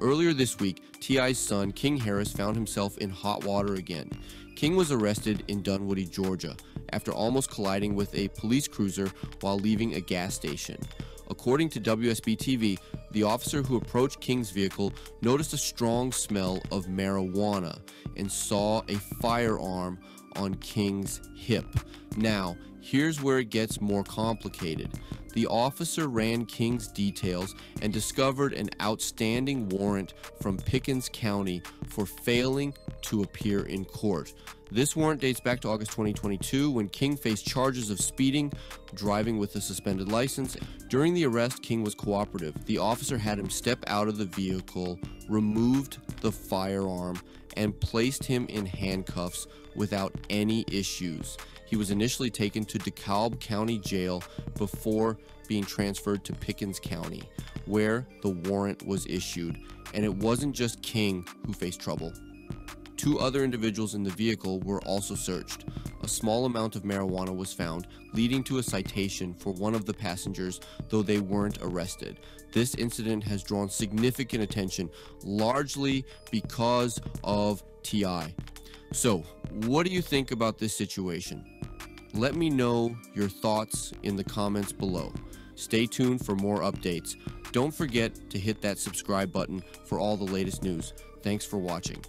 Earlier this week, T.I.'s son, King Harris, found himself in hot water again. King was arrested in Dunwoody, Georgia, after almost colliding with a police cruiser while leaving a gas station. According to WSB TV, the officer who approached King's vehicle noticed a strong smell of marijuana and saw a firearm on King's hip. Now, here's where it gets more complicated. The officer ran King's details and discovered an outstanding warrant from Pickens County for failing to appear in court. This warrant dates back to August 2022 when King faced charges of speeding, driving with a suspended license. During the arrest, King was cooperative. The officer had him step out of the vehicle, removed the firearm, and placed him in handcuffs without any issues. He was initially taken to DeKalb County Jail before being transferred to Pickens County, where the warrant was issued. And it wasn't just King who faced trouble. Two other individuals in the vehicle were also searched. A small amount of marijuana was found, leading to a citation for one of the passengers, though they weren't arrested. This incident has drawn significant attention, largely because of TI. So, what do you think about this situation? Let me know your thoughts in the comments below. Stay tuned for more updates. Don't forget to hit that subscribe button for all the latest news. Thanks for watching.